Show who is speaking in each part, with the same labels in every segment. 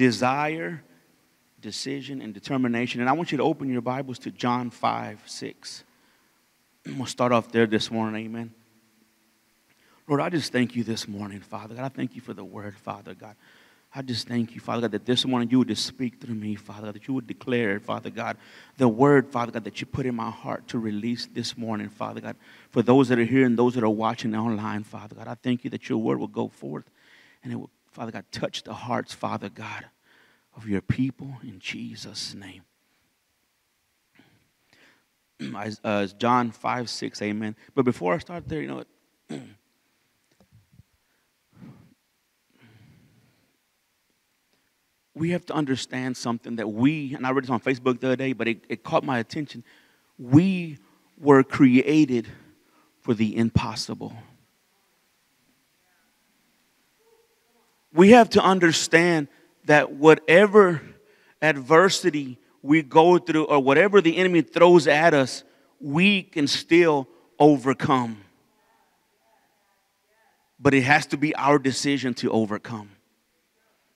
Speaker 1: desire, decision, and determination. And I want you to open your Bibles to John 5 6. We'll start off there this morning. Amen. Lord, I just thank you this morning, Father God. I thank you for the word, Father God. I just thank you, Father God, that this morning you would just speak through me, Father God, that you would declare, Father God, the word, Father God, that you put in my heart to release this morning, Father God, for those that are here and those that are watching online, Father God. I thank you that your word will go forth and it will, Father God, touch the hearts, Father God, of your people in Jesus' name. Uh, John 5, 6, amen. But before I start there, you know what? we have to understand something that we, and I read this on Facebook the other day, but it, it caught my attention. We were created for the impossible. We have to understand that whatever adversity we go through or whatever the enemy throws at us, we can still overcome. But it has to be our decision to overcome.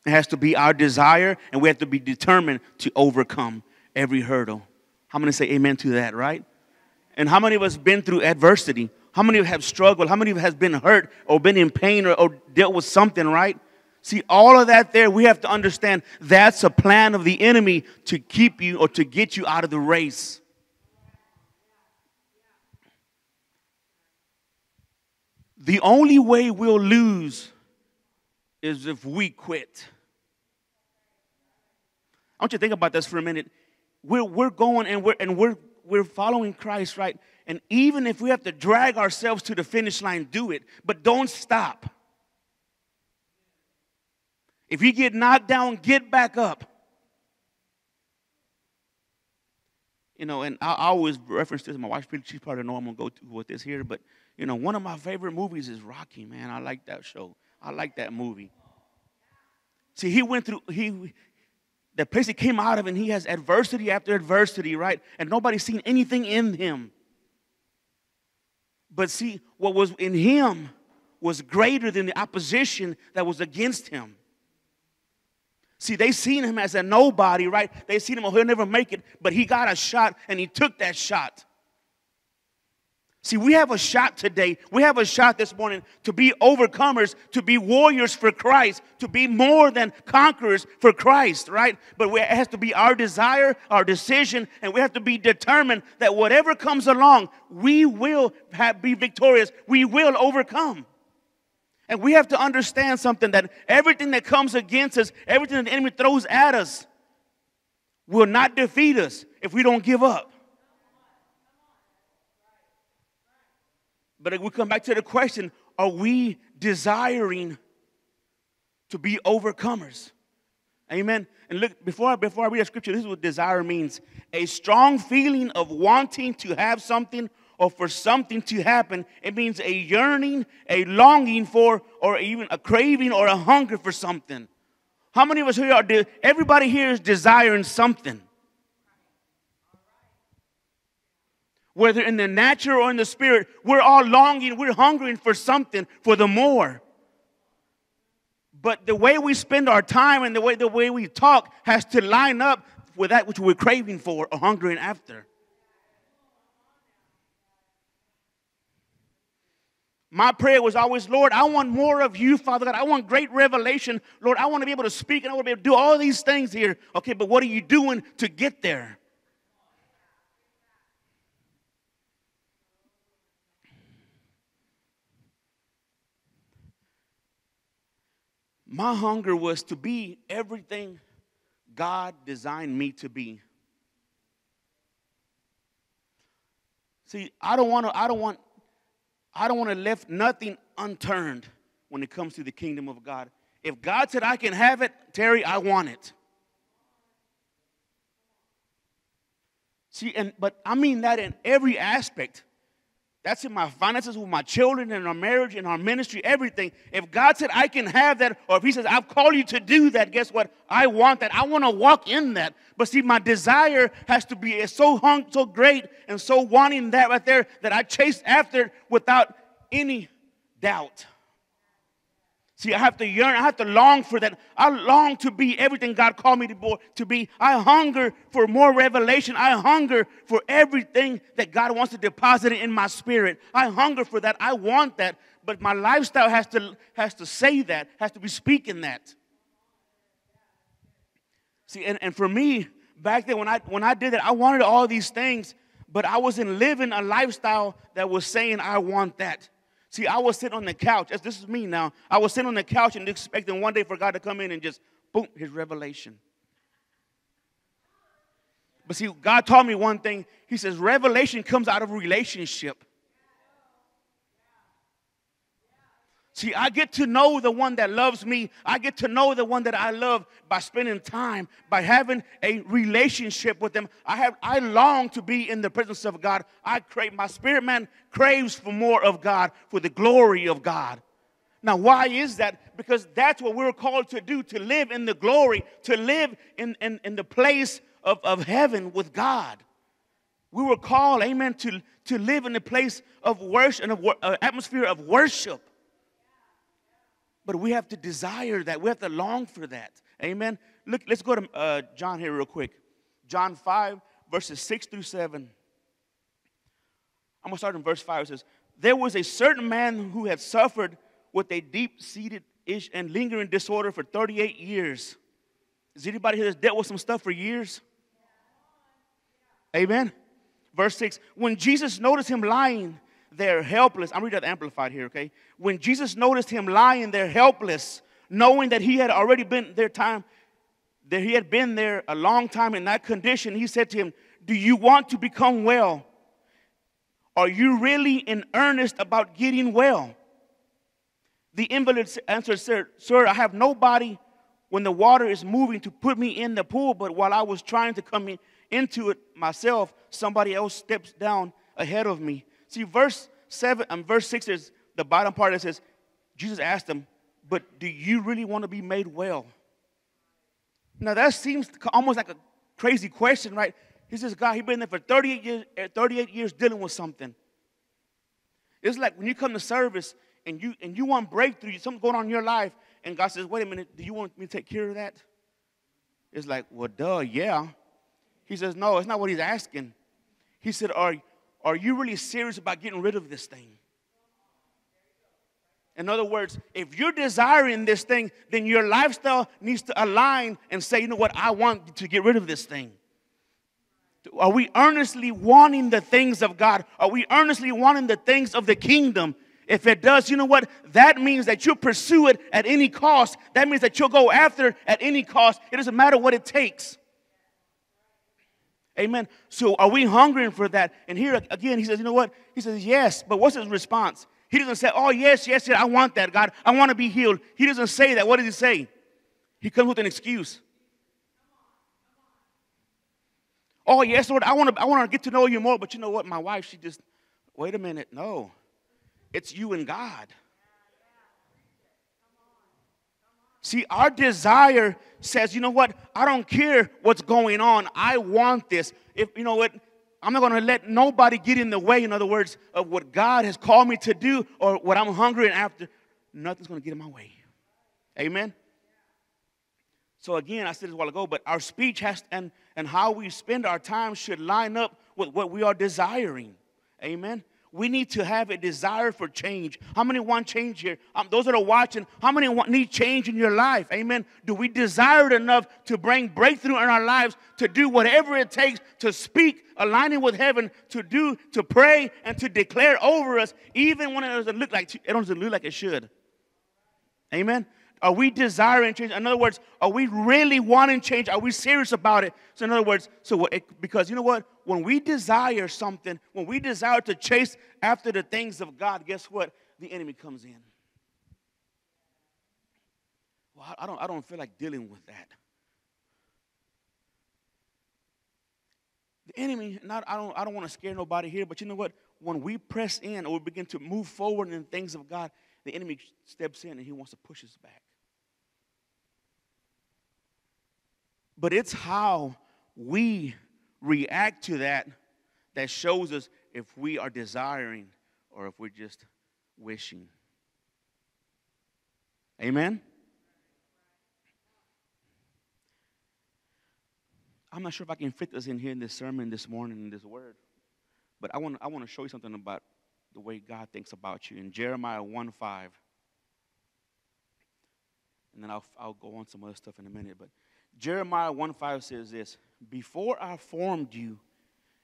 Speaker 1: It has to be our desire, and we have to be determined to overcome every hurdle. How many say amen to that, right? And how many of us been through adversity? How many of have struggled? How many of has been hurt or been in pain or, or dealt with something, right? See, all of that there, we have to understand that's a plan of the enemy to keep you or to get you out of the race. The only way we'll lose is if we quit. I want you to think about this for a minute. We're, we're going and we're, and we're, we're following Christ, right? And even if we have to drag ourselves to the finish line, do it. But don't stop. If you get knocked down, get back up. You know, and I, I always reference this. My wife, she's probably know I'm gonna go to with this here, but you know, one of my favorite movies is Rocky. Man, I like that show. I like that movie. See, he went through. He the place he came out of, and he has adversity after adversity, right? And nobody's seen anything in him. But see, what was in him was greater than the opposition that was against him. See, they seen him as a nobody, right? They seen him, oh, he'll never make it, but he got a shot and he took that shot. See, we have a shot today. We have a shot this morning to be overcomers, to be warriors for Christ, to be more than conquerors for Christ, right? But it has to be our desire, our decision, and we have to be determined that whatever comes along, we will have, be victorious. We will overcome. And we have to understand something that everything that comes against us, everything that the enemy throws at us, will not defeat us if we don't give up. But we come back to the question are we desiring to be overcomers? Amen. And look, before, before I read a scripture, this is what desire means a strong feeling of wanting to have something or for something to happen. It means a yearning, a longing for, or even a craving or a hunger for something. How many of us here are, everybody here is desiring something? whether in the natural or in the spirit, we're all longing, we're hungering for something, for the more. But the way we spend our time and the way, the way we talk has to line up with that which we're craving for or hungering after. My prayer was always, Lord, I want more of you, Father God. I want great revelation. Lord, I want to be able to speak and I want to be able to do all these things here. Okay, but what are you doing to get there? My hunger was to be everything God designed me to be. See, I don't want to, I don't want, I don't want to left nothing unturned when it comes to the kingdom of God. If God said I can have it, Terry, I want it. See, and but I mean that in every aspect. That's in my finances, with my children, in our marriage, in our ministry, everything. If God said I can have that, or if He says I've called you to do that, guess what? I want that. I want to walk in that. But see, my desire has to be so hung, so great, and so wanting that right there that I chase after it without any doubt. See, I have to yearn, I have to long for that. I long to be everything God called me to be. I hunger for more revelation. I hunger for everything that God wants to deposit in my spirit. I hunger for that. I want that. But my lifestyle has to, has to say that, has to be speaking that. See, and, and for me, back then when I when I did that, I wanted all these things, but I wasn't living a lifestyle that was saying I want that. See, I was sitting on the couch. This is me now. I was sitting on the couch and expecting one day for God to come in and just boom, his revelation. But see, God taught me one thing. He says, revelation comes out of relationship. See, I get to know the one that loves me. I get to know the one that I love by spending time, by having a relationship with them. I have I long to be in the presence of God. I crave my spirit man craves for more of God, for the glory of God. Now, why is that? Because that's what we're called to do, to live in the glory, to live in, in, in the place of, of heaven with God. We were called, amen, to, to live in the place of worship, and of uh, atmosphere of worship. But we have to desire that. We have to long for that. Amen. Look, let's go to uh, John here real quick. John 5, verses 6 through 7. I'm going to start in verse 5. It says, There was a certain man who had suffered with a deep seated ish and lingering disorder for 38 years. Is anybody here that's dealt with some stuff for years? Amen. Verse 6 When Jesus noticed him lying there helpless. I'm reading the Amplified here, okay? When Jesus noticed him lying there helpless, knowing that he had already been there time, that he had been there a long time in that condition, he said to him, Do you want to become well? Are you really in earnest about getting well? The invalid answered, Sir, sir, I have nobody when the water is moving to put me in the pool, but while I was trying to come in, into it myself, somebody else steps down ahead of me. See, verse 7 and um, verse 6 is the bottom part that says, Jesus asked him, But do you really want to be made well? Now that seems almost like a crazy question, right? He says, God, he's been there for 38 years, eh, 38 years dealing with something. It's like when you come to service and you and you want breakthrough, something going on in your life, and God says, Wait a minute, do you want me to take care of that? It's like, well, duh, yeah. He says, No, it's not what he's asking. He said, Are are you really serious about getting rid of this thing? In other words, if you're desiring this thing, then your lifestyle needs to align and say, you know what, I want to get rid of this thing. Are we earnestly wanting the things of God? Are we earnestly wanting the things of the kingdom? If it does, you know what? That means that you'll pursue it at any cost. That means that you'll go after it at any cost. It doesn't matter what it takes. Amen. So are we hungering for that? And here again, he says, you know what? He says, yes. But what's his response? He doesn't say, oh, yes, yes, yes, I want that, God. I want to be healed. He doesn't say that. What does he say? He comes with an excuse. Oh, yes, Lord, I want to I want to get to know you more, but you know what? My wife, she just, wait a minute. No. It's you and God. See, our desire says, you know what? I don't care what's going on. I want this. If you know what, I'm not going to let nobody get in the way, in other words, of what God has called me to do or what I'm hungry and after. Nothing's going to get in my way. Amen. So again, I said this a while ago, but our speech has and and how we spend our time should line up with what we are desiring. Amen. We need to have a desire for change. How many want change here? Um, those that are watching, how many want, need change in your life? Amen. Do we desire it enough to bring breakthrough in our lives, to do whatever it takes to speak, aligning with heaven, to do, to pray, and to declare over us, even when it doesn't look like it doesn't look like it should? Amen. Are we desiring change? In other words, are we really wanting change? Are we serious about it? So, in other words, so it, because you know what? When we desire something, when we desire to chase after the things of God, guess what? The enemy comes in. Well, I don't, I don't feel like dealing with that. The enemy, not I don't I don't want to scare nobody here, but you know what? When we press in or we begin to move forward in the things of God, the enemy steps in and he wants to push us back. But it's how we react to that that shows us if we are desiring or if we're just wishing. Amen? I'm not sure if I can fit this in here in this sermon this morning in this word, but I want, I want to show you something about the way God thinks about you. In Jeremiah 1 5, and then I'll, I'll go on some other stuff in a minute, but Jeremiah 1 5 says this Before I formed you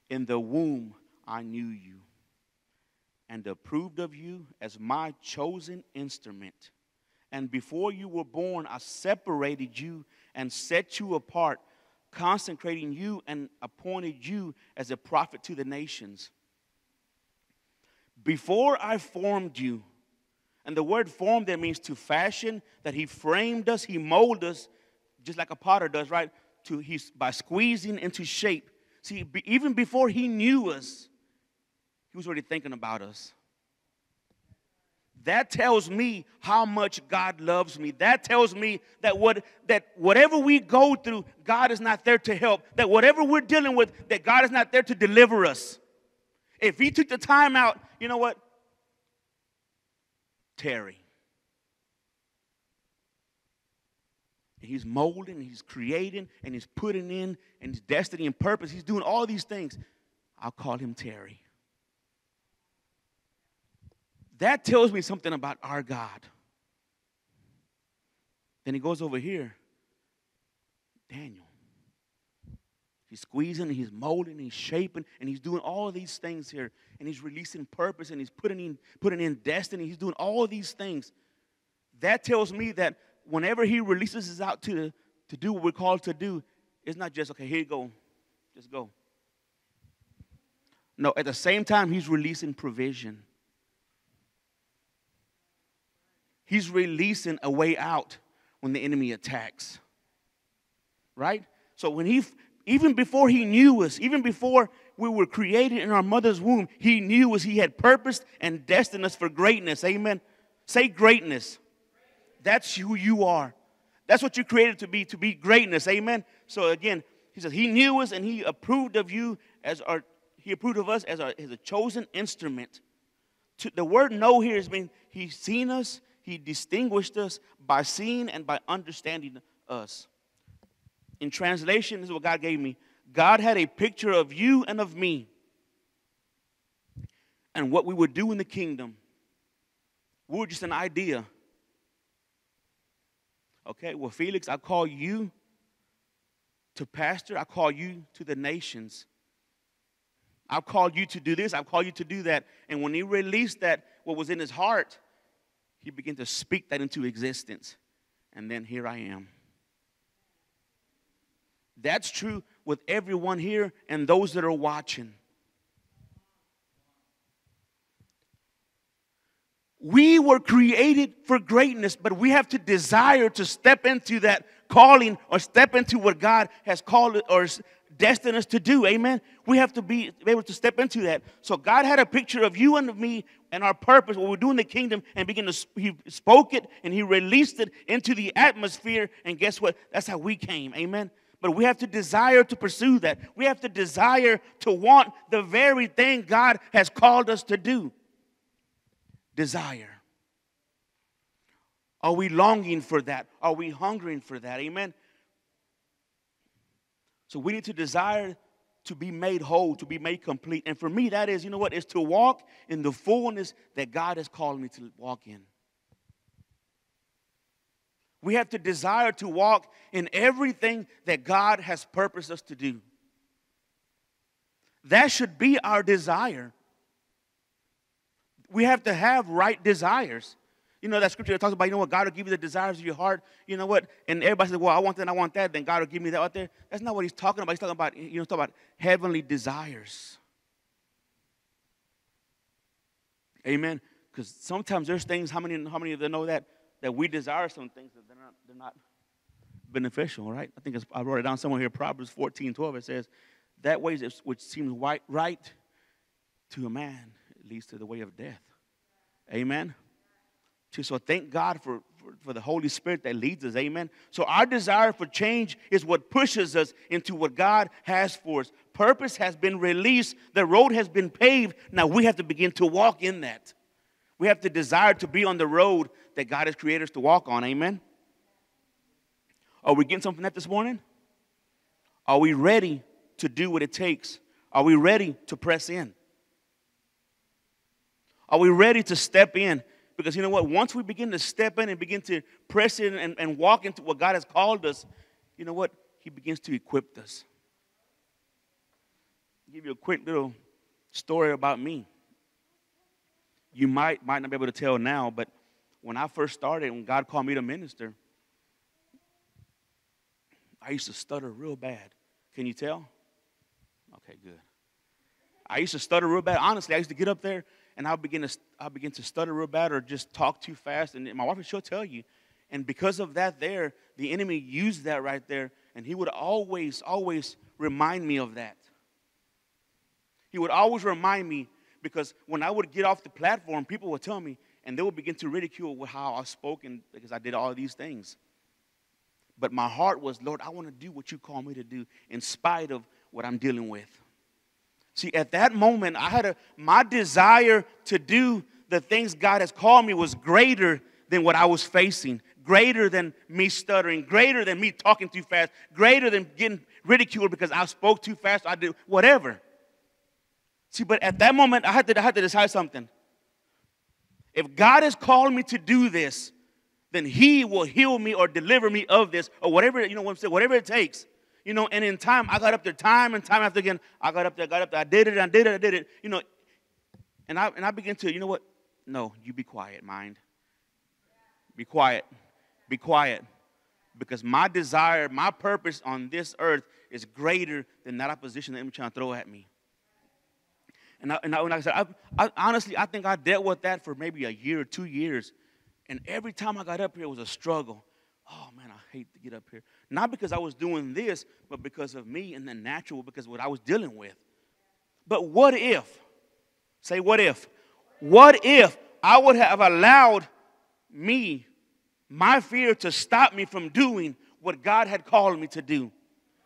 Speaker 1: in the womb, I knew you and approved of you as my chosen instrument. And before you were born, I separated you and set you apart, consecrating you and appointed you as a prophet to the nations. Before I formed you, and the word formed there means to fashion, that he framed us, he molded us, just like a potter does, right? To he's by squeezing into shape. See, even before he knew us, he was already thinking about us. That tells me how much God loves me. That tells me that what that whatever we go through, God is not there to help. That whatever we're dealing with, that God is not there to deliver us. If he took the time out, you know what? Terry. He's molding, he's creating, and he's putting in, and his destiny and purpose. He's doing all these things. I'll call him Terry. That tells me something about our God. Then he goes over here. Daniel. He's squeezing, he's molding, he's shaping, and he's doing all these things here. And he's releasing purpose and he's putting in, putting in destiny. He's doing all these things. That tells me that whenever he releases us out to, to do what we're called to do, it's not just, okay, here you go, just go. No, at the same time, he's releasing provision. He's releasing a way out when the enemy attacks. Right? So when he even before he knew us, even before we were created in our mother's womb, he knew us. He had purposed and destined us for greatness. Amen. Say greatness. That's who you are. That's what you created to be, to be greatness. Amen. So again, he says he knew us and he approved of you as our he approved of us as, our, as a chosen instrument. To, the word know here has been he's seen us, he distinguished us by seeing and by understanding us. In translation, this is what God gave me God had a picture of you and of me and what we would do in the kingdom. We were just an idea. Okay, well, Felix, I call you to pastor, I call you to the nations. I've called you to do this, I've called you to do that. And when he released that, what was in his heart, he began to speak that into existence. And then here I am. That's true with everyone here and those that are watching. We were created for greatness, but we have to desire to step into that calling or step into what God has called or destined us to do. Amen. We have to be able to step into that. So God had a picture of you and of me and our purpose, what we're doing in the kingdom, and begin to He spoke it and He released it into the atmosphere. And guess what? That's how we came. Amen. But we have to desire to pursue that. We have to desire to want the very thing God has called us to do. Desire. Are we longing for that? Are we hungering for that? Amen. So we need to desire to be made whole, to be made complete. And for me, that is, you know what, is to walk in the fullness that God has called me to walk in. We have to desire to walk in everything that God has purposed us to do. That should be our desire. We have to have right desires. You know that scripture that talks about, you know what, God will give you the desires of your heart. You know what? And everybody says, well, I want that, I want that, then God will give me that out there. That's not what he's talking about. He's talking about, you know, talking about heavenly desires. Amen. Because sometimes there's things, how many, how many of them know that? That we desire some things that they're not, they're not beneficial, right? I think I wrote it down somewhere here, Proverbs 14, 12. It says, that way which seems right, right to a man leads to the way of death. Amen. So thank God for, for, for, the Holy Spirit that leads us. Amen. So our desire for change is what pushes us into what God has for us. Purpose has been released, the road has been paved. Now we have to begin to walk in that. We have to desire to be on the road that God has created us to walk on. Amen. Are we getting something that this morning? Are we ready to do what it takes? Are we ready to press in? Are we ready to step in? Because you know what? Once we begin to step in and begin to press in and, and walk into what God has called us, you know what? He begins to equip us. I'll give you a quick little story about me. You might might not be able to tell now, but when I first started, when God called me to minister, I used to stutter real bad. Can you tell? Okay, good. I used to stutter real bad. Honestly, I used to get up there and I'll begin to I'll begin to stutter real bad or just talk too fast. And my wife she'll tell you. And because of that, there, the enemy used that right there, and he would always, always remind me of that. He would always remind me because when I would get off the platform, people would tell me, and they would begin to ridicule how I spoke and because I did all these things. But my heart was, Lord, I want to do what you call me to do in spite of what I'm dealing with. See, at that moment, I had a my desire to do the things God has called me was greater than what I was facing, greater than me stuttering, greater than me talking too fast, greater than getting ridiculed because I spoke too fast, I did whatever. See, but at that moment, I had to, I had to decide something. If God has called me to do this, then He will heal me or deliver me of this or whatever, you know what I'm saying, whatever it takes. You know, and in time, I got up there time and time after again. I got up there, got up there, I did it, I did it, I did it. You know, and I and I began to, you know what? No, you be quiet, mind. Be quiet. Be quiet. Because my desire, my purpose on this earth is greater than that opposition that I'm trying to throw at me. And, I, and I, I said, I, I, honestly, I think I dealt with that for maybe a year or two years. And every time I got up here, it was a struggle. Oh man, I hate to get up here. Not because I was doing this, but because of me and the natural, because what I was dealing with. But what if? Say, what if? What if I would have allowed me, my fear, to stop me from doing what God had called me to do?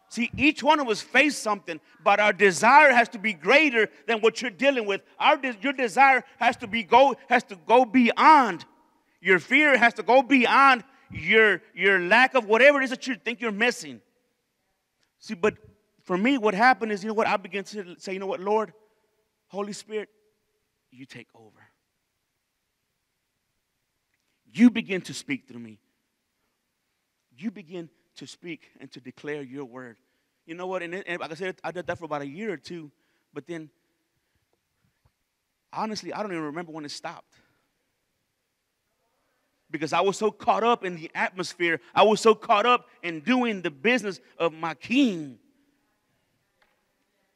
Speaker 1: See, each one of us face something, but our desire has to be greater than what you're dealing with. Our de- your desire has to be go has to go beyond. Your fear has to go beyond your your lack of whatever it is that you think you're missing. See, but for me, what happened is, you know what? I began to say, you know what, Lord, Holy Spirit, you take over. You begin to speak through me. You begin to speak and to declare your word. You know what? And, and like I said, I did that for about a year or two, but then honestly, I don't even remember when it stopped. Because I was so caught up in the atmosphere, I was so caught up in doing the business of my king.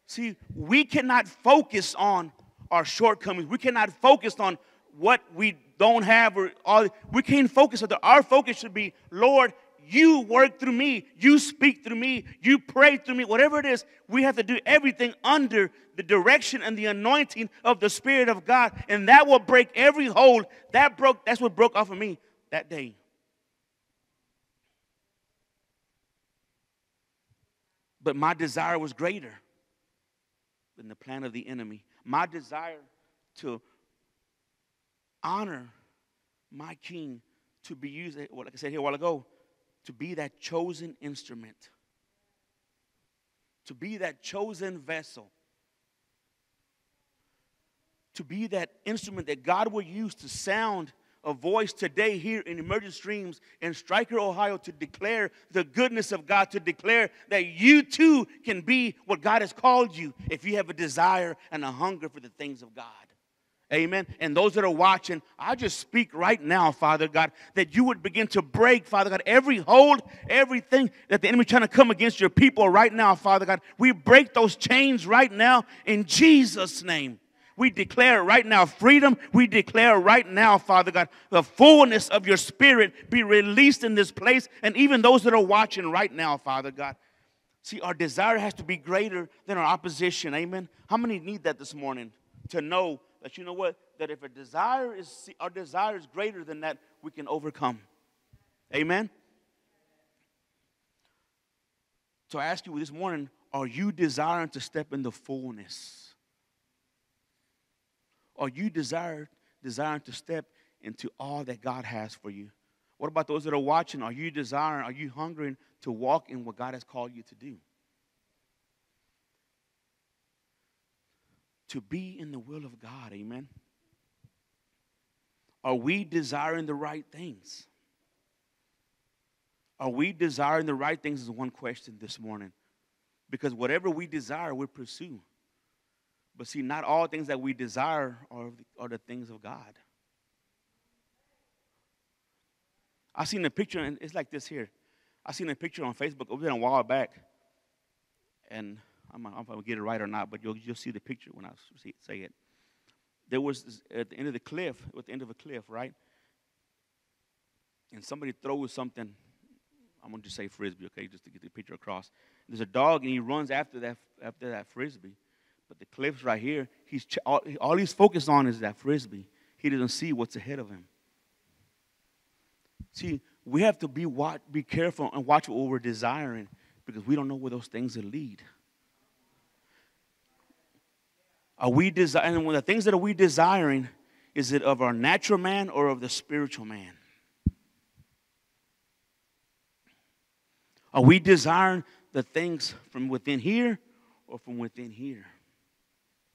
Speaker 1: See, we cannot focus on our shortcomings. We cannot focus on what we don't have or all. We can't focus on that. Our focus should be, Lord, you work through me. You speak through me. You pray through me. Whatever it is, we have to do everything under the direction and the anointing of the Spirit of God. And that will break every hold. That broke, that's what broke off of me that day. But my desire was greater than the plan of the enemy. My desire to honor my king to be used, like I said here a while ago, to be that chosen instrument, to be that chosen vessel, to be that instrument that God will use to sound a voice today here in Emerging Streams in Stryker, Ohio, to declare the goodness of God, to declare that you too can be what God has called you if you have a desire and a hunger for the things of God. Amen. And those that are watching, I just speak right now, Father God, that you would begin to break, Father God, every hold, everything that the enemy trying to come against your people right now, Father God. We break those chains right now in Jesus' name. We declare right now freedom. We declare right now, Father God, the fullness of your spirit be released in this place. And even those that are watching right now, Father God. See, our desire has to be greater than our opposition. Amen. How many need that this morning? To know that you know what? That if a desire is our desire is greater than that, we can overcome. Amen. So I ask you this morning, are you desiring to step in the fullness? Are you desire desiring to step into all that God has for you? What about those that are watching? Are you desiring, are you hungering to walk in what God has called you to do? To be in the will of God, amen? Are we desiring the right things? Are we desiring the right things? Is one question this morning. Because whatever we desire, we pursue. But see, not all things that we desire are, are the things of God. I seen a picture, and it's like this here. I seen a picture on Facebook. It was a while back, and I'm, I'm going to get it right or not, but you'll, you'll see the picture when I see, say it. There was this, at the end of the cliff, at the end of a cliff, right? And somebody throws something. I'm going to just say frisbee, okay, just to get the picture across. There's a dog, and he runs after that after that frisbee. But the cliff's right here. He's all, all he's focused on is that frisbee. He doesn't see what's ahead of him. See, we have to be watch, be careful and watch what we're desiring because we don't know where those things will lead. Are we desiring the things that are we desiring? Is it of our natural man or of the spiritual man? Are we desiring the things from within here or from within here?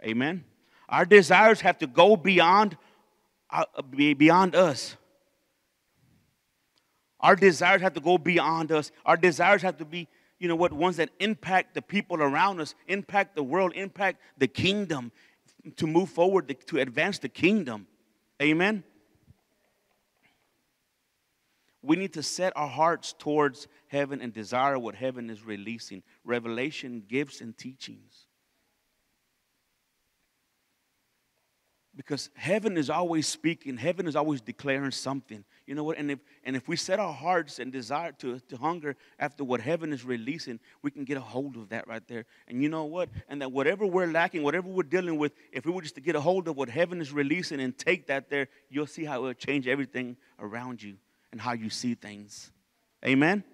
Speaker 1: Amen. Our desires have to go beyond, uh, beyond us. Our desires have to go beyond us. Our desires have to be, you know what, ones that impact the people around us, impact the world, impact the kingdom to move forward, to advance the kingdom. Amen. We need to set our hearts towards heaven and desire what heaven is releasing revelation, gifts, and teachings. Because heaven is always speaking heaven is always declaring something. You know what? And if and if we set our hearts and desire to, to hunger after what heaven is releasing we can get a hold of that right there. And you know what? And that whatever we're lacking whatever we're dealing with if we were just to get a hold of what heaven is releasing and take that there you'll see how it will change everything around you and how you see things. Amen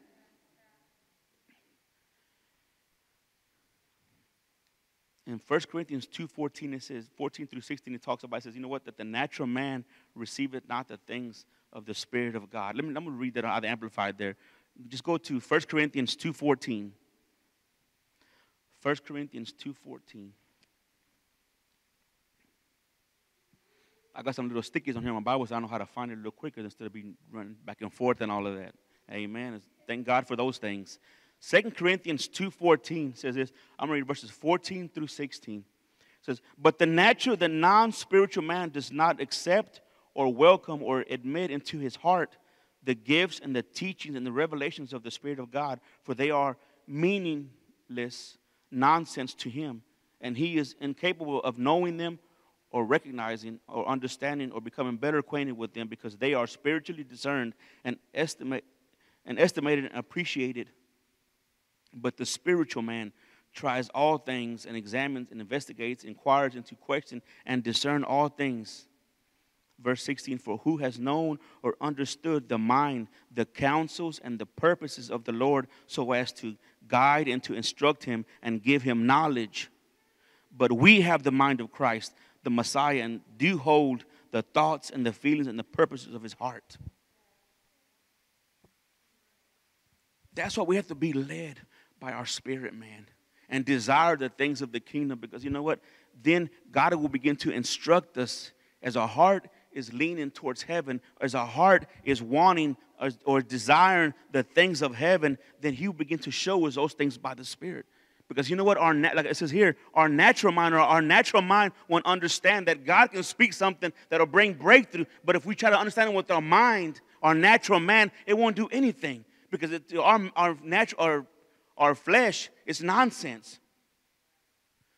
Speaker 1: in 1 Corinthians 2.14, it says, 14 through 16, it talks about, it says, you know what, that the natural man receiveth not the things of the Spirit of God. Let me, going to read that out the Amplified there. Just go to 1 Corinthians 2.14. 1 Corinthians 2.14. I got some little stickies on here in my Bible, so I know how to find it a little quicker instead of being running back and forth and all of that. Amen. Thank God for those things. Second Corinthians 2.14 says this. I'm going to read verses 14 through 16. It says, But the natural, the non-spiritual man does not accept or welcome or admit into his heart the gifts and the teachings and the revelations of the Spirit of God, for they are meaningless nonsense to him, and he is incapable of knowing them or recognizing or understanding or becoming better acquainted with them because they are spiritually discerned and estimate and estimated and appreciated but the spiritual man tries all things and examines and investigates, inquires into question and discern all things. Verse 16 For who has known or understood the mind, the counsels, and the purposes of the Lord so as to guide and to instruct him and give him knowledge? But we have the mind of Christ, the Messiah, and do hold the thoughts and the feelings and the purposes of his heart. That's why we have to be led by our spirit man and desire the things of the kingdom because you know what? Then God will begin to instruct us as our heart is leaning towards heaven, as our heart is wanting or, or desiring the things of heaven, then He will begin to show us those things by the Spirit. Because you know what? Our like it says here, our natural mind or our natural mind won't understand that God can speak something that'll bring breakthrough. But if we try to understand it with our mind, our natural man, it won't do anything because it, our, our natural our our flesh is nonsense.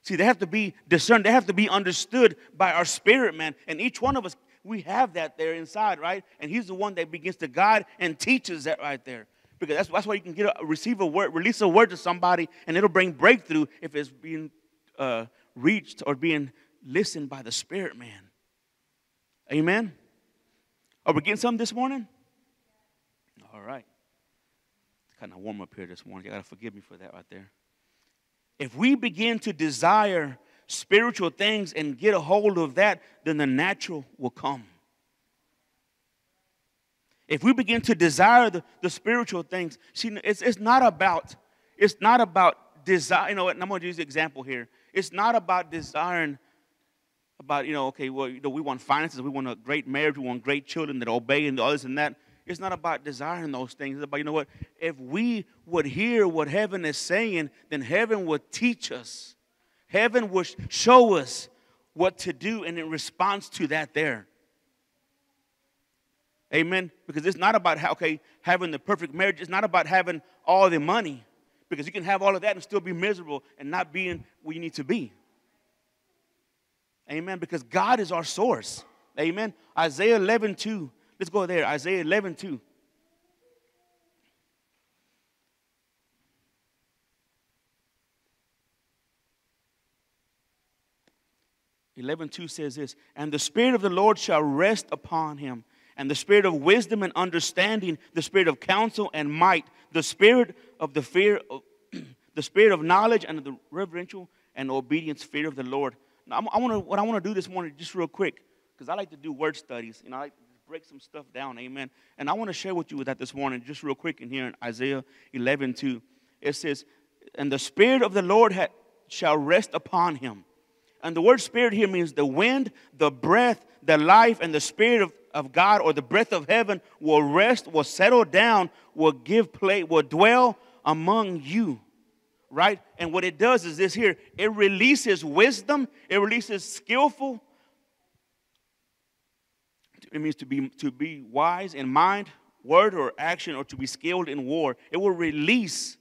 Speaker 1: See, they have to be discerned, they have to be understood by our spirit, man. And each one of us, we have that there inside, right? And He's the one that begins to guide and teaches that right there. Because that's, that's why you can get a, receive a word, release a word to somebody, and it'll bring breakthrough if it's being uh, reached or being listened by the spirit, man. Amen. Are we getting something this morning? All right kind of warm up here this morning. You got to forgive me for that right there. If we begin to desire spiritual things and get a hold of that, then the natural will come. If we begin to desire the, the spiritual things, see, it's, it's not about, it's not about desire, you know what, I'm gonna use the example here. It's not about desiring about, you know, okay, well, you know, we want finances, we want a great marriage, we want great children that obey and all this and that. It's not about desiring those things. It's about, you know what, if we would hear what heaven is saying, then heaven would teach us. Heaven would show us what to do and in response to that there. Amen. Because it's not about how, okay, having the perfect marriage. It's not about having all the money. Because you can have all of that and still be miserable and not being where you need to be. Amen. Because God is our source. Amen. Isaiah 11 2. Let's go there. Isaiah 11 2. Eleven two says this, and the Spirit of the Lord shall rest upon him, and the Spirit of wisdom and understanding, the Spirit of counsel and might, the Spirit of the fear, of, the Spirit of knowledge and the reverential and obedience fear of the Lord. Now, I want to what I want to do this morning, just real quick, because I like to do word studies. You know, I like break some stuff down. Amen. And I want to share with you that this morning, just real quick, in here in Isaiah 11 2. It says, "And the Spirit of the Lord ha- shall rest upon him." And the word Spirit here means the wind, the breath, the life, and the Spirit of, of God or the breath of heaven will rest, will settle down, will give play, will dwell among you right? And what it does is this here it releases wisdom, it releases skillful. It means to be to be wise in mind, word, or action, or to be skilled in war. It will release.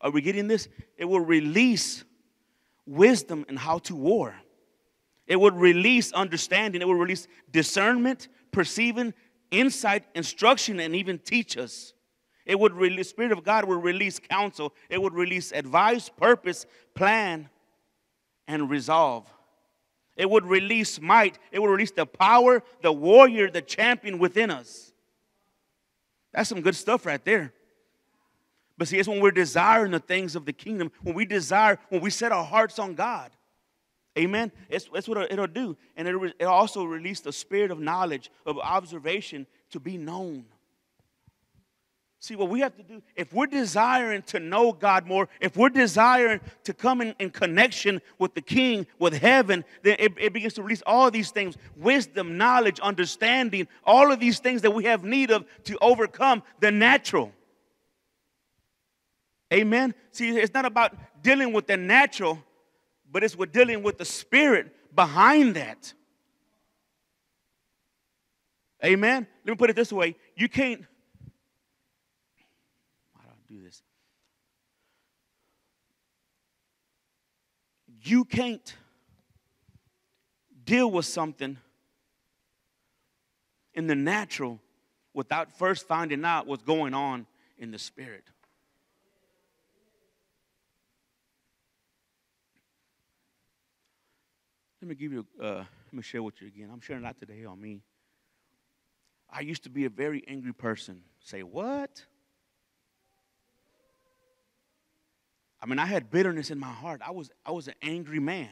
Speaker 1: Are we getting this? It will release wisdom in how to war. It would release understanding. It will release discernment, perceiving, insight, instruction, and even teach us. It would release, Spirit of God would release counsel. It would release advice, purpose, plan, and resolve. It would release might. It would release the power, the warrior, the champion within us. That's some good stuff right there. But see, it's when we're desiring the things of the kingdom, when we desire, when we set our hearts on God. Amen. It's, that's what it'll do. And it, it also release the spirit of knowledge, of observation to be known. See, what we have to do, if we're desiring to know God more, if we're desiring to come in, in connection with the King, with heaven, then it, it begins to release all these things wisdom, knowledge, understanding, all of these things that we have need of to overcome the natural. Amen. See, it's not about dealing with the natural, but it's with dealing with the spirit behind that. Amen. Let me put it this way you can't this. You can't deal with something in the natural without first finding out what's going on in the spirit. Let me give you, uh, let me share with you again. I'm sharing lot today on me. I used to be a very angry person. Say, what? I mean, I had bitterness in my heart. I was, I was an angry man.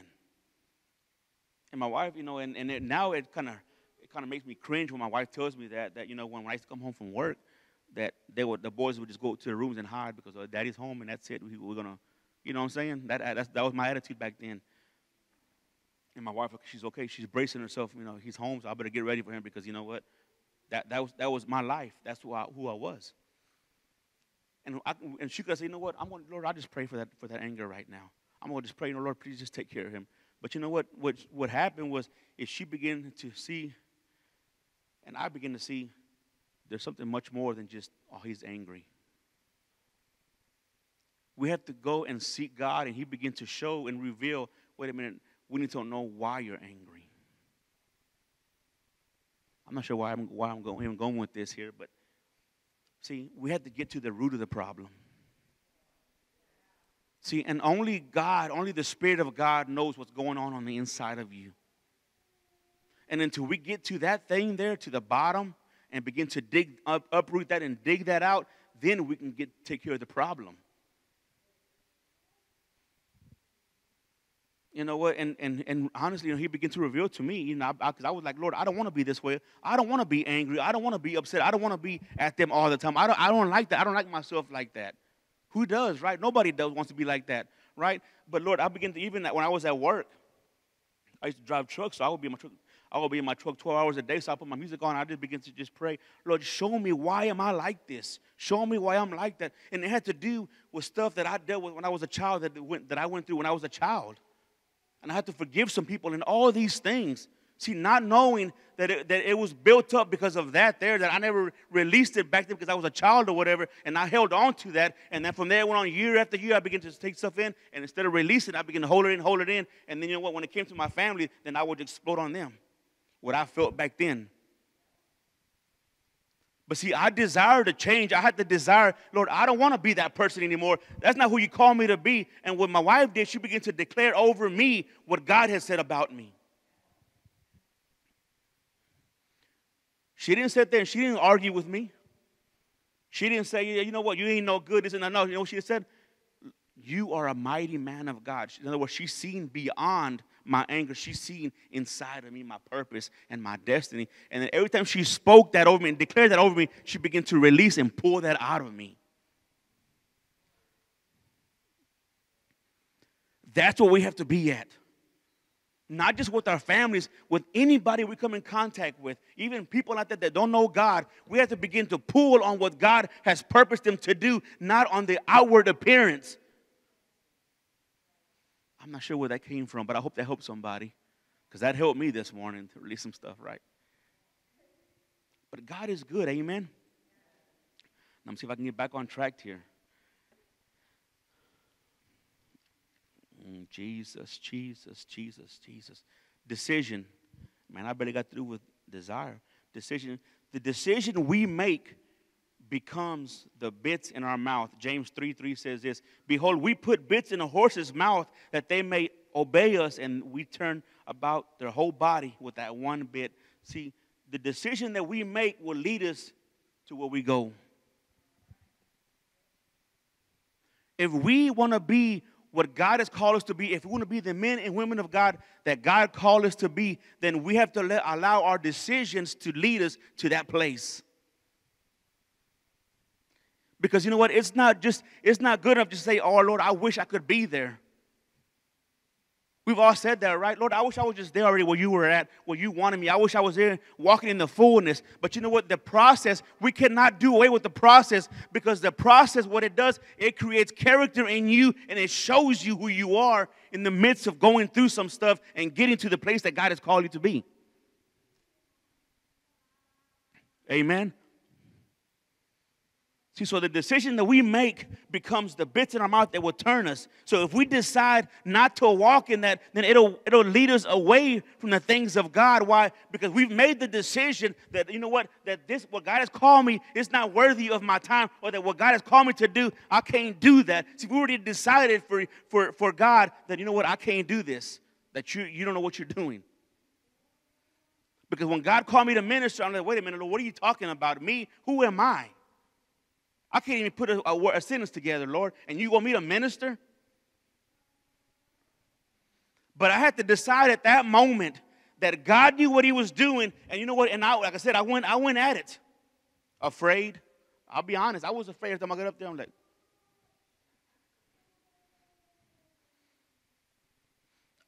Speaker 1: And my wife, you know, and, and it, now it kind of it kind of makes me cringe when my wife tells me that, that you know, when I used to come home from work, that they would, the boys would just go to their rooms and hide because uh, daddy's home and that's it. We, we're going to, you know what I'm saying? That, that was my attitude back then. And my wife, she's okay. She's bracing herself. You know, he's home, so I better get ready for him because you know what? That, that, was, that was my life. That's who I, who I was. And, I, and she could say, you know what? I'm going, Lord, I just pray for that for that anger right now. I'm going to just pray, you know, Lord, please just take care of him. But you know what? What what happened was, is she began to see, and I began to see, there's something much more than just, oh, he's angry. We have to go and seek God, and He begins to show and reveal. Wait a minute, we need to know why you're angry. I'm not sure why I'm why I'm going, even going with this here, but See, we had to get to the root of the problem. See, and only God, only the Spirit of God knows what's going on on the inside of you. And until we get to that thing there, to the bottom, and begin to dig up, uproot that and dig that out, then we can get take care of the problem. You know what? And and and honestly, you know, he began to reveal to me, you know, because I, I, was like, Lord, I don't want to be this way. I don't want to be angry. I don't want to be upset. I don't want to be at them all the time. I don't I don't like that. I don't like myself like that. Who does, right? Nobody does wants to be like that, right? But Lord, I began to even that when I was at work, I used to drive trucks, so I would be in my truck. I would be in my truck 12 hours a day, so I put my music on. I just begin to just pray, Lord, show me why am I like this? Show me why I'm like that. And it had to do with stuff that I dealt with when I was a child that, went, that I went through when I was a child. And I had to forgive some people and all these things. See, not knowing that it, that it was built up because of that there, that I never released it back then because I was a child or whatever, and I held on to that. And then from there, it went on year after year, I began to take stuff in, and instead of releasing, I began to hold it in, hold it in. And then you know what? When it came to my family, then I would explode on them. What I felt back then. But see, I desire to change. I had the desire, Lord, I don't want to be that person anymore. That's not who you call me to be. And what my wife did, she began to declare over me what God has said about me. She didn't sit there and she didn't argue with me. She didn't say, yeah, you know what, you ain't no good, this and that. No, you know what she said? You are a mighty man of God. In other words, she's seen beyond my anger. She's seen inside of me my purpose and my destiny. And then every time she spoke that over me and declared that over me, she began to release and pull that out of me. That's what we have to be at. Not just with our families, with anybody we come in contact with, even people out there that don't know God, we have to begin to pull on what God has purposed them to do, not on the outward appearance. I'm not sure where that came from, but I hope that helped somebody because that helped me this morning to release some stuff, right? But God is good, amen? Let me see if I can get back on track here. Mm, Jesus, Jesus, Jesus, Jesus. Decision. Man, I barely got through with desire. Decision. The decision we make becomes the bits in our mouth. James 3 3 says this Behold, we put bits in a horse's mouth that they may obey us, and we turn about their whole body with that one bit. See, the decision that we make will lead us to where we go. If we want to be what God has called us to be, if we want to be the men and women of God that God called us to be, then we have to let, allow our decisions to lead us to that place. Because you know what? It's not just, it's not good enough to say, oh Lord, I wish I could be there. We've all said that, right? Lord, I wish I was just there already where you were at, where you wanted me. I wish I was there walking in the fullness. But you know what? The process, we cannot do away with the process because the process, what it does, it creates character in you and it shows you who you are in the midst of going through some stuff and getting to the place that God has called you to be. Amen. See, so the decision that we make becomes the bits in our mouth that will turn us. So if we decide not to walk in that, then it'll it'll lead us away from the things of God. Why? Because we've made the decision that you know what that this what God has called me is not worthy of my time, or that what God has called me to do, I can't do that. See, we already decided for for for God that you know what I can't do this. That you you don't know what you're doing. Because when God called me to minister, I'm like, wait a minute, Lord, what are you talking about? Me? Who am I? I can't even put a, a, a sentence together, Lord, and you want me to minister? But I had to decide at that moment that God knew what He was doing, and you know what? And I, like I said, I went, I went at it, afraid. I'll be honest, I was afraid. Every time I got up there, I'm like,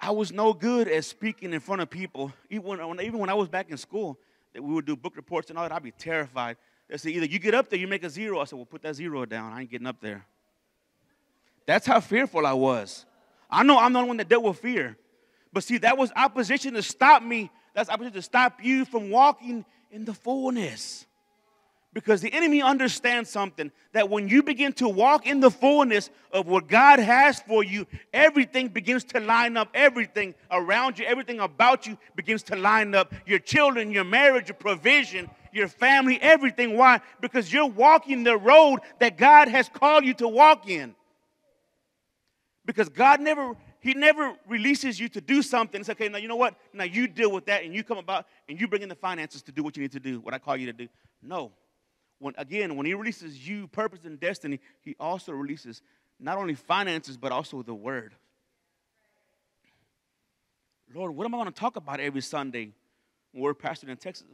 Speaker 1: I was no good at speaking in front of people. Even when, even when I was back in school, that we would do book reports and all that, I'd be terrified. They say either you get up there, you make a zero. I said, well, put that zero down. I ain't getting up there. That's how fearful I was. I know I'm the one that dealt with fear. But see, that was opposition to stop me. That's opposition to stop you from walking in the fullness. Because the enemy understands something that when you begin to walk in the fullness of what God has for you, everything begins to line up. Everything around you, everything about you begins to line up. Your children, your marriage, your provision, your family, everything. Why? Because you're walking the road that God has called you to walk in. Because God never, He never releases you to do something. It's okay, now you know what? Now you deal with that and you come about and you bring in the finances to do what you need to do, what I call you to do. No when again, when he releases you purpose and destiny, he also releases not only finances but also the word. Lord, what am I going to talk about every Sunday when we're pastoring in Texas?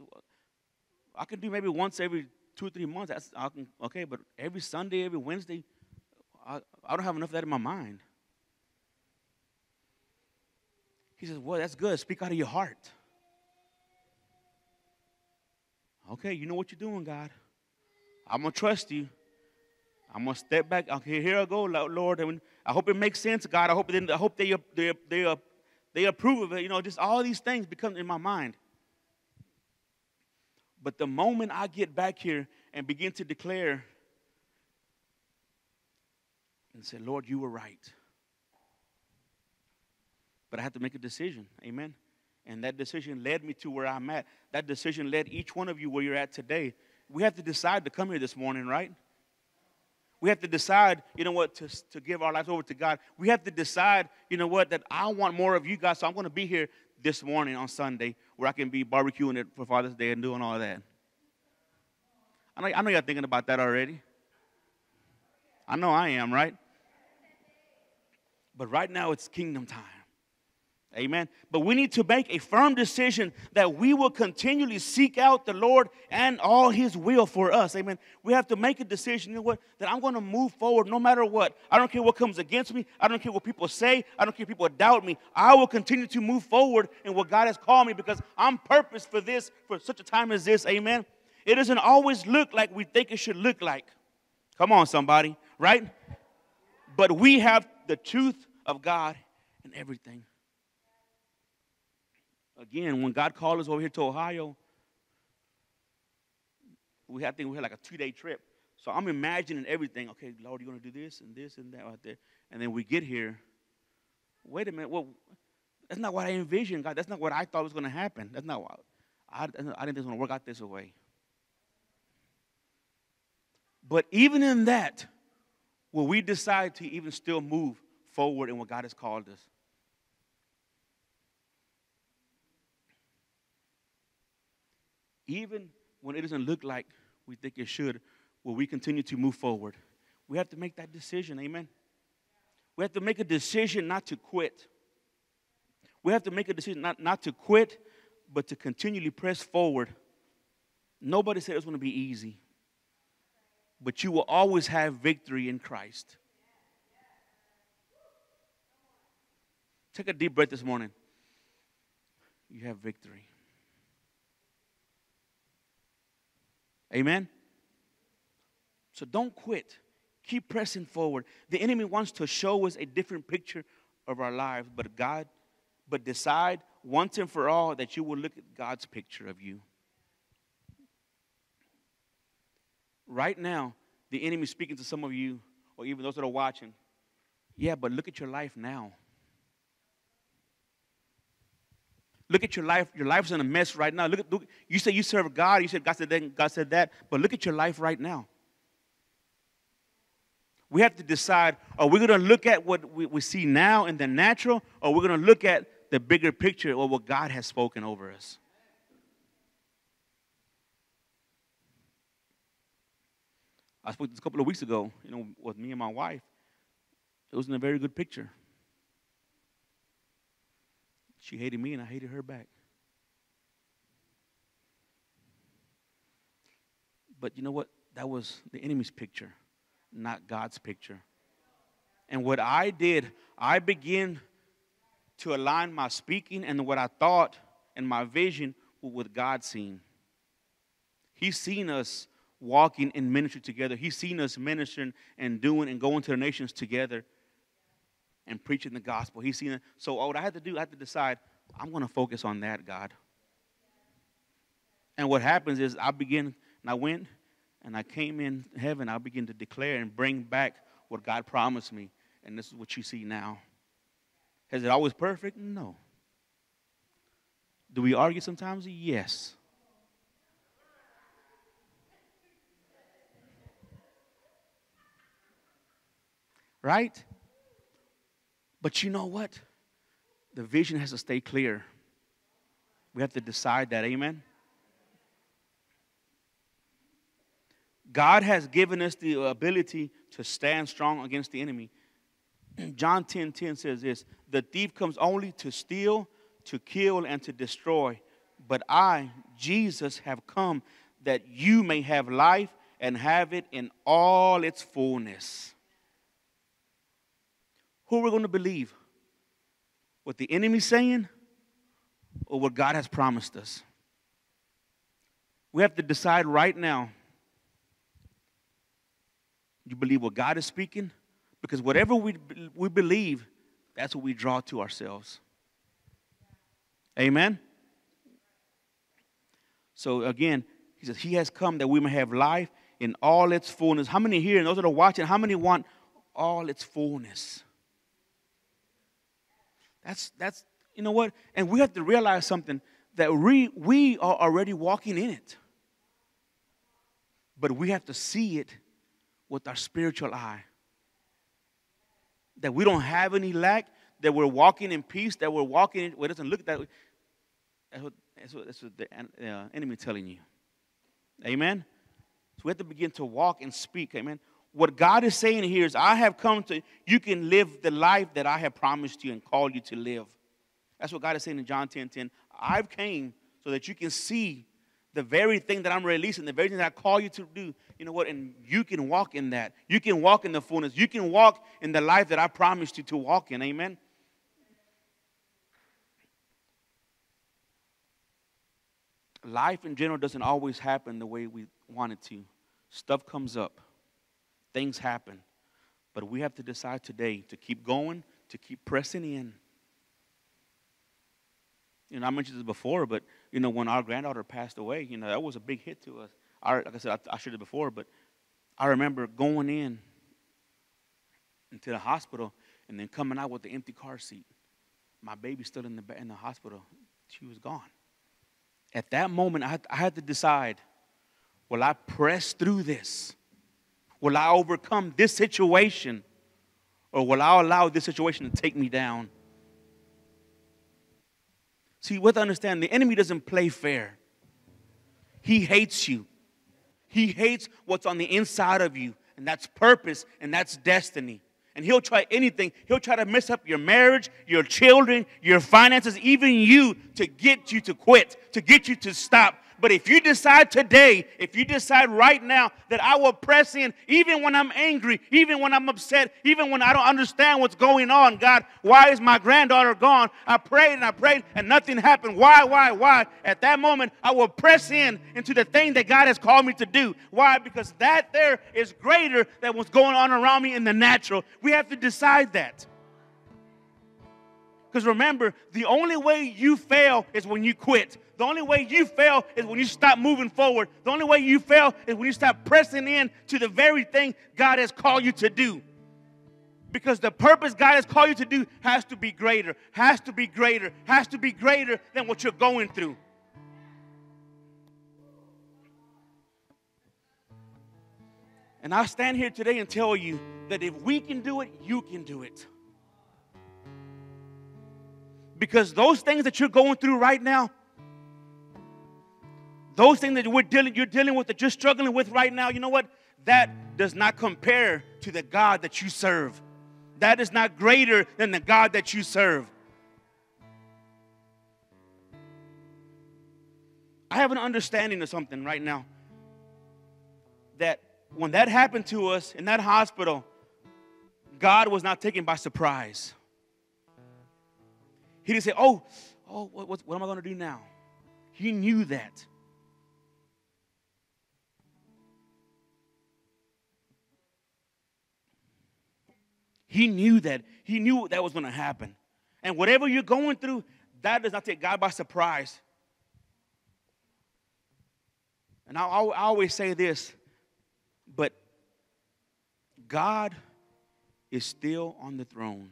Speaker 1: I can do maybe once every two or three months. That's I can, okay, but every Sunday, every Wednesday, I, I don't have enough of that in my mind. He says, Well, that's good. Speak out of your heart. Okay, you know what you're doing, God. I'm going to trust you. I'm going to step back. Okay, here I go, Lord. I hope it makes sense, God. I hope, I hope they, they, they, they approve of it. You know, just all these things become in my mind. But the moment I get back here and begin to declare and say, Lord, you were right. But I had to make a decision. Amen. And that decision led me to where I'm at. That decision led each one of you where you're at today. We have to decide to come here this morning, right? We have to decide, you know what, to, to give our lives over to God. We have to decide, you know what, that I want more of you guys, so I'm going to be here this morning on Sunday where I can be barbecuing it for Father's Day and doing all that. I know, I know you're thinking about that already. I know I am, right? But right now it's kingdom time. Amen. But we need to make a firm decision that we will continually seek out the Lord and all His will for us. Amen. We have to make a decision, you know what, that I'm going to move forward no matter what. I don't care what comes against me. I don't care what people say. I don't care if people doubt me. I will continue to move forward in what God has called me because I'm purposed for this, for such a time as this. Amen. It doesn't always look like we think it should look like. Come on, somebody, right? But we have the truth of God in everything. Again, when God called us over here to Ohio, we had, I think we had like a two day trip. So I'm imagining everything. Okay, Lord, you're going to do this and this and that right there. And then we get here. Wait a minute. Well, that's not what I envisioned, God. That's not what I thought was going to happen. That's not what I, I didn't think it was going to work out this way. But even in that, will we decide to even still move forward in what God has called us? Even when it doesn't look like we think it should, will we continue to move forward? We have to make that decision, amen? We have to make a decision not to quit. We have to make a decision not, not to quit, but to continually press forward. Nobody said it was going to be easy, but you will always have victory in Christ. Take a deep breath this morning. You have victory. Amen? So don't quit. Keep pressing forward. The enemy wants to show us a different picture of our lives, but God, but decide once and for all that you will look at God's picture of you. Right now, the enemy is speaking to some of you, or even those that are watching. Yeah, but look at your life now. Look at your life. Your life's in a mess right now. Look at look, you say you serve God. You said God said that. God said that. But look at your life right now. We have to decide: Are we going to look at what we, we see now in the natural, or we're going to look at the bigger picture or what God has spoken over us? I spoke this a couple of weeks ago. You know, with me and my wife. It wasn't a very good picture. She hated me and I hated her back. But you know what? That was the enemy's picture, not God's picture. And what I did, I began to align my speaking and what I thought and my vision with God seen. He's seen us walking in ministry together. He's seen us ministering and doing and going to the nations together and preaching the gospel. He's seen it. So what I had to do, I had to decide, I'm going to focus on that, God. And what happens is I begin, and I went and I came in heaven. I begin to declare and bring back what God promised me. And this is what you see now. Is it always perfect? No. Do we argue sometimes? Yes. Right? But you know what? The vision has to stay clear. We have to decide that. Amen. God has given us the ability to stand strong against the enemy. John 10 10 says this The thief comes only to steal, to kill and to destroy, but I, Jesus, have come that you may have life and have it in all its fullness. Who we're we going to believe? What the enemy's saying or what God has promised us? We have to decide right now. You believe what God is speaking? Because whatever we, we believe, that's what we draw to ourselves. Amen? So again, he says, He has come that we may have life in all its fullness. How many here, and those that are watching, how many want all its fullness? That's, that's you know what? And we have to realize something that we, we are already walking in it. But we have to see it with our spiritual eye. That we don't have any lack, that we're walking in peace, that we're walking in, well, it doesn't look that way. That's what, that's what, that's what the uh, enemy telling you. Amen? So we have to begin to walk and speak. Amen? What God is saying here is, I have come to, you can live the life that I have promised you and called you to live. That's what God is saying in John 10 10. I've came so that you can see the very thing that I'm releasing, the very thing that I call you to do. You know what? And you can walk in that. You can walk in the fullness. You can walk in the life that I promised you to walk in. Amen? life in general doesn't always happen the way we want it to. Stuff comes up, things happen. But we have to decide today to keep going, to keep pressing in. You know, I mentioned this before, but you know, when our granddaughter passed away, you know, that was a big hit to us. I, like I said, I, I shared it before, but I remember going in into the hospital and then coming out with the empty car seat. My baby still in the in the hospital. She was gone at that moment, I had, I had to decide will I press through this? Will I overcome this situation? Or will I allow this situation to take me down? See, with understand, the enemy doesn't play fair. He hates you. He hates what's on the inside of you, and that's purpose and that's destiny. And he'll try anything. He'll try to mess up your marriage, your children, your finances, even you to get you to quit, to get you to stop. But if you decide today, if you decide right now that I will press in, even when I'm angry, even when I'm upset, even when I don't understand what's going on, God, why is my granddaughter gone? I prayed and I prayed and nothing happened. Why, why, why? At that moment, I will press in into the thing that God has called me to do. Why? Because that there is greater than what's going on around me in the natural. We have to decide that. Because remember, the only way you fail is when you quit. The only way you fail is when you stop moving forward. The only way you fail is when you stop pressing in to the very thing God has called you to do. Because the purpose God has called you to do has to be greater, has to be greater, has to be greater than what you're going through. And I stand here today and tell you that if we can do it, you can do it. Because those things that you're going through right now, those things that we're dealing, you're dealing with, that you're struggling with right now, you know what? That does not compare to the God that you serve. That is not greater than the God that you serve. I have an understanding of something right now. That when that happened to us in that hospital, God was not taken by surprise. He didn't say, Oh, oh, what, what, what am I going to do now? He knew that. He knew that. He knew that was going to happen. And whatever you're going through, that does not take God by surprise. And I, I always say this, but God is still on the throne.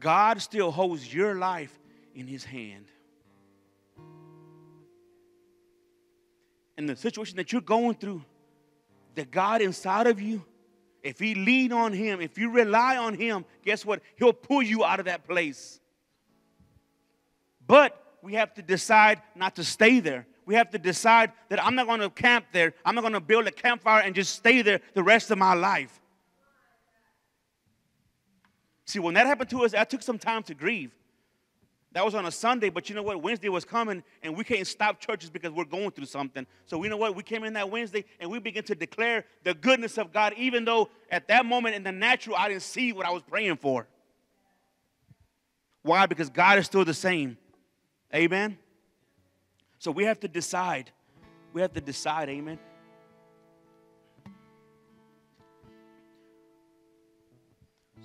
Speaker 1: God still holds your life in his hand. And the situation that you're going through, the God inside of you, if you lean on Him, if you rely on Him, guess what? He'll pull you out of that place. But we have to decide not to stay there. We have to decide that I'm not going to camp there. I'm not going to build a campfire and just stay there the rest of my life. See, when that happened to us, that took some time to grieve. That was on a Sunday, but you know what? Wednesday was coming, and we can't stop churches because we're going through something. So, you know what? We came in that Wednesday, and we began to declare the goodness of God, even though at that moment in the natural, I didn't see what I was praying for. Why? Because God is still the same. Amen? So, we have to decide. We have to decide, amen?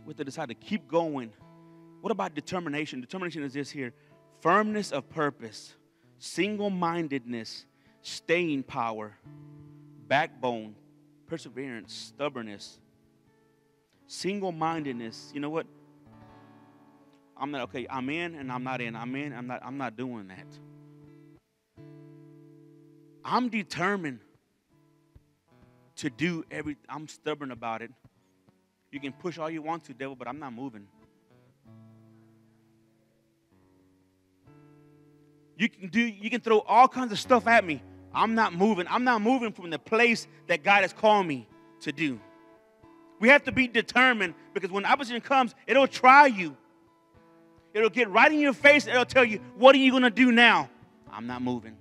Speaker 1: We have to decide to keep going what about determination? Determination is this here firmness of purpose, single mindedness, staying power, backbone, perseverance, stubbornness, single mindedness. You know what? I'm not okay. I'm in and I'm not in. I'm in. I'm not. I'm not doing that. I'm determined to do every. I'm stubborn about it. You can push all you want to, devil, but I'm not moving. You can do you can throw all kinds of stuff at me. I'm not moving. I'm not moving from the place that God has called me to do. We have to be determined because when opposition comes, it'll try you. It'll get right in your face and it'll tell you, what are you going to do now? I'm not moving.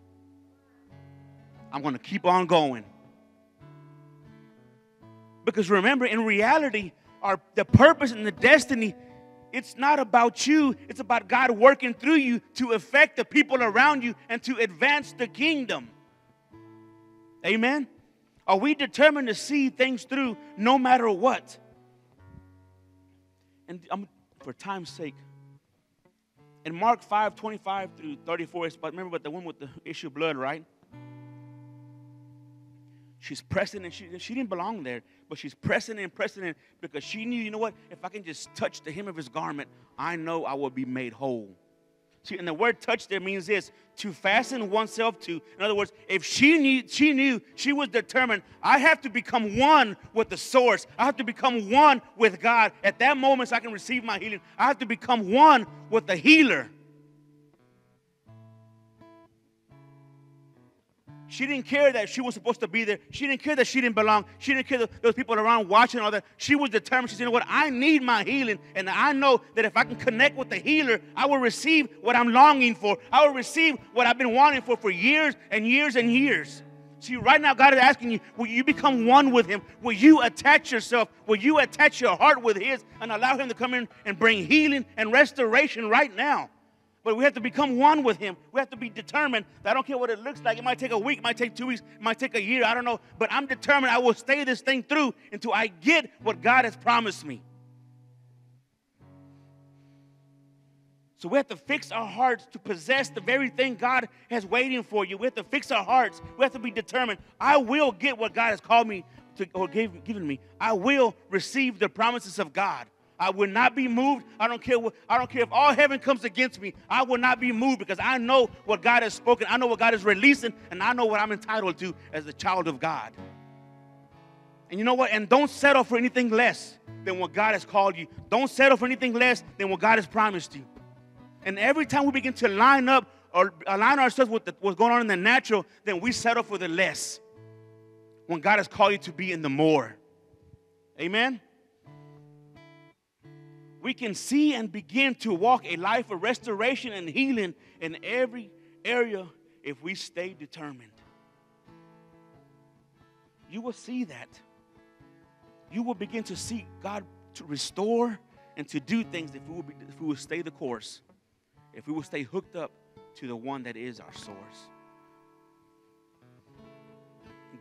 Speaker 1: I'm going to keep on going. Because remember, in reality, our the purpose and the destiny it's not about you, it's about God working through you to affect the people around you and to advance the kingdom. Amen? Are we determined to see things through no matter what? And um, for time's sake, in Mark 5 25 through 34, but remember what the one with the issue of blood, right? She's pressing and she, she didn't belong there, but she's pressing and pressing in because she knew, you know what? If I can just touch the hem of his garment, I know I will be made whole. See, and the word touch there means this to fasten oneself to. In other words, if she knew, she knew, she was determined, I have to become one with the source. I have to become one with God. At that moment, so I can receive my healing. I have to become one with the healer. She didn't care that she was supposed to be there. She didn't care that she didn't belong. She didn't care that those people around watching all that. She was determined. She said, you know what? I need my healing. And I know that if I can connect with the healer, I will receive what I'm longing for. I will receive what I've been wanting for for years and years and years. See, right now, God is asking you, will you become one with Him? Will you attach yourself? Will you attach your heart with His and allow Him to come in and bring healing and restoration right now? But we have to become one with Him. We have to be determined. I don't care what it looks like. It might take a week, it might take two weeks, it might take a year. I don't know. But I'm determined I will stay this thing through until I get what God has promised me. So we have to fix our hearts to possess the very thing God has waiting for you. We have to fix our hearts. We have to be determined. I will get what God has called me to or gave, given me. I will receive the promises of God. I will not be moved. I don't care what, I don't care if all heaven comes against me. I will not be moved because I know what God has spoken. I know what God is releasing, and I know what I'm entitled to as a child of God. And you know what? And don't settle for anything less than what God has called you. Don't settle for anything less than what God has promised you. And every time we begin to line up or align ourselves with the, what's going on in the natural, then we settle for the less. When God has called you to be in the more. Amen we can see and begin to walk a life of restoration and healing in every area if we stay determined. You will see that. You will begin to see God to restore and to do things if we will, be, if we will stay the course, if we will stay hooked up to the one that is our source.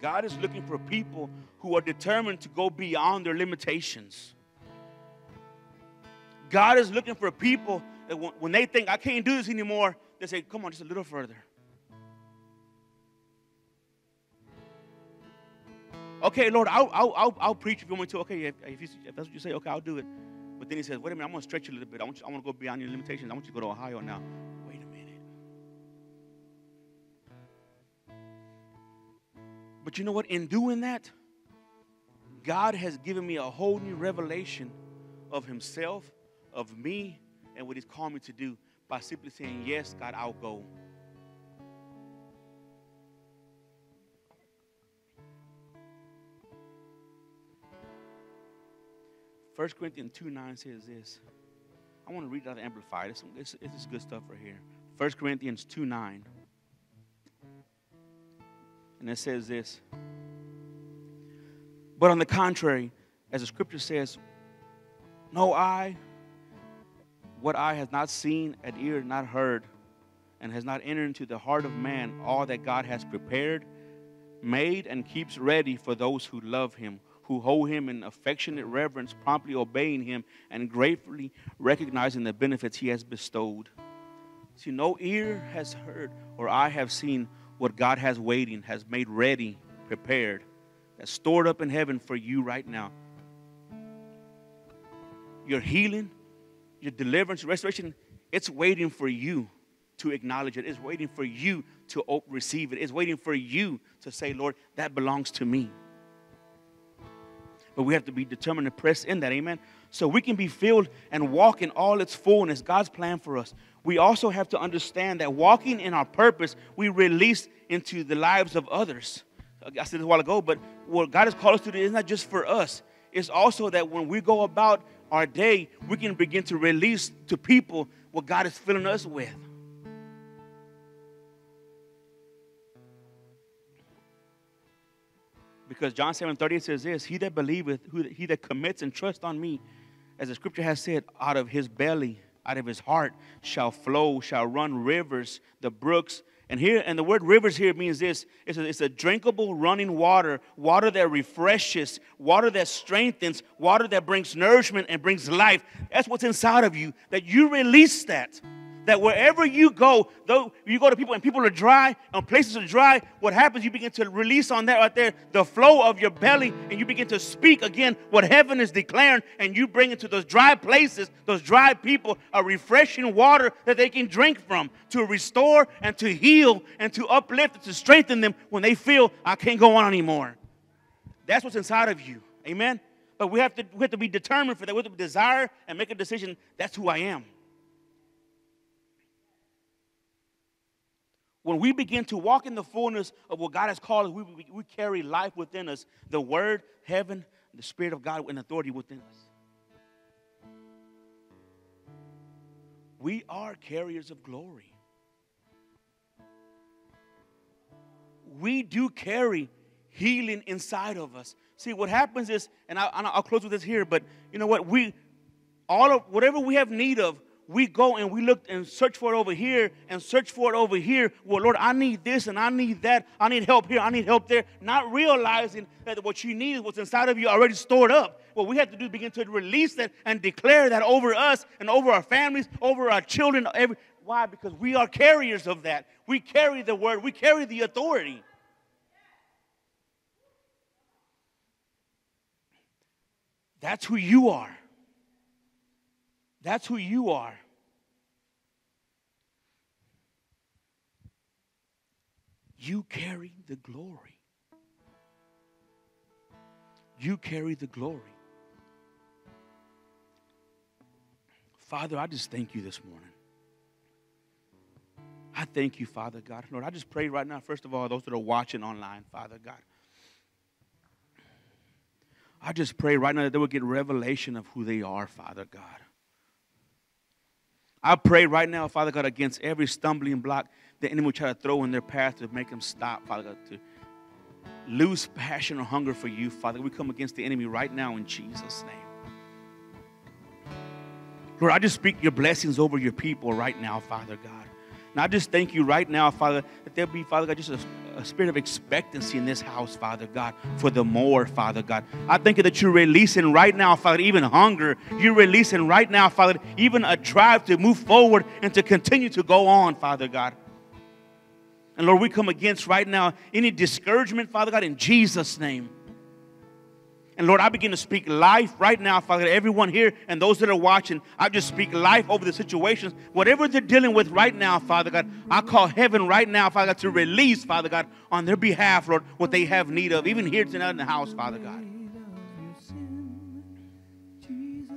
Speaker 1: God is looking for people who are determined to go beyond their limitations. God is looking for people that when they think, I can't do this anymore, they say, come on, just a little further. Okay, Lord, I'll, I'll, I'll, I'll preach if you want me to. Okay, if, if, you, if, that's what you say, okay, I'll do it. But then he says, wait a minute, I'm going to stretch you a little bit. I want, you, I want to go beyond your limitations. I want you to go to Ohio now. Wait a minute. But you know what? In doing that, God has given me a whole new revelation of Himself of me and what He's called me to do by simply saying, Yes, God, I'll go. 1 Corinthians 2 9 says this. I want to read out Amplified. It's, it's, it's good stuff right here. 1 Corinthians 2 9. And it says this. But on the contrary, as the scripture says, no eye, what eye has not seen, and ear not heard, and has not entered into the heart of man all that God has prepared, made, and keeps ready for those who love him who hold him in affectionate reverence, promptly obeying him, and gratefully recognizing the benefits he has bestowed. See, no ear has heard or eye have seen what God has waiting, has made ready, prepared, that's stored up in heaven for you right now. Your healing, your deliverance, restoration, it's waiting for you to acknowledge it. It's waiting for you to receive it. It's waiting for you to say, Lord, that belongs to me but we have to be determined to press in that. Amen. So we can be filled and walk in all its fullness, God's plan for us. We also have to understand that walking in our purpose, we release into the lives of others. I said this a while ago, but what God has called us to do is not just for us. It's also that when we go about our day, we can begin to release to people what God is filling us with. Because John 7 30 says this He that believeth, who, he that commits and trusts on me, as the scripture has said, out of his belly, out of his heart shall flow, shall run rivers, the brooks. And here, and the word rivers here means this it's a, it's a drinkable running water, water that refreshes, water that strengthens, water that brings nourishment and brings life. That's what's inside of you, that you release that that wherever you go, though you go to people and people are dry, and places are dry, what happens, you begin to release on that right there the flow of your belly, and you begin to speak again what heaven is declaring, and you bring into those dry places, those dry people, a refreshing water that they can drink from to restore and to heal and to uplift and to strengthen them when they feel I can't go on anymore. That's what's inside of you. Amen. But we have to we have to be determined for that. We have to desire and make a decision. That's who I am. When we begin to walk in the fullness of what God has called us, we, we, we carry life within us the Word, heaven, the Spirit of God, and authority within us. We are carriers of glory. We do carry healing inside of us. See, what happens is, and I, I'll close with this here, but you know what? We, all of whatever we have need of, we go and we look and search for it over here and search for it over here. Well, Lord, I need this and I need that. I need help here. I need help there. Not realizing that what you need is what's inside of you already stored up. What we have to do is begin to release that and declare that over us and over our families, over our children. Every, why? Because we are carriers of that. We carry the word, we carry the authority. That's who you are. That's who you are. You carry the glory. You carry the glory. Father, I just thank you this morning. I thank you, Father God. Lord, I just pray right now, first of all, those that are watching online, Father God. I just pray right now that they will get revelation of who they are, Father God. I pray right now, Father God, against every stumbling block the enemy will try to throw in their path to make them stop, Father God, to lose passion or hunger for you, Father. We come against the enemy right now in Jesus' name. Lord, I just speak your blessings over your people right now, Father God. And I just thank you right now, Father, that there'll be, Father God, just a, a, spirit of expectancy in this house, Father God, for the more, Father God. I thank you that you're releasing right now, Father, even hunger. You're releasing right now, Father, even a drive to move forward and to continue to go on, Father God. And Lord, we come against right now any discouragement, Father God, in Jesus' name. And Lord, I begin to speak life right now, Father, everyone here and those that are watching. I just speak life over the situations, whatever they're dealing with right now, Father God. I call heaven right now, Father God, to release, Father God, on their behalf, Lord, what they have need of, even here tonight in the house, Father God.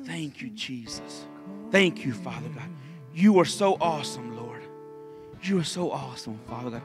Speaker 1: Thank you, Jesus. Thank you, Father God. You are so awesome, Lord. You are so awesome, Father God.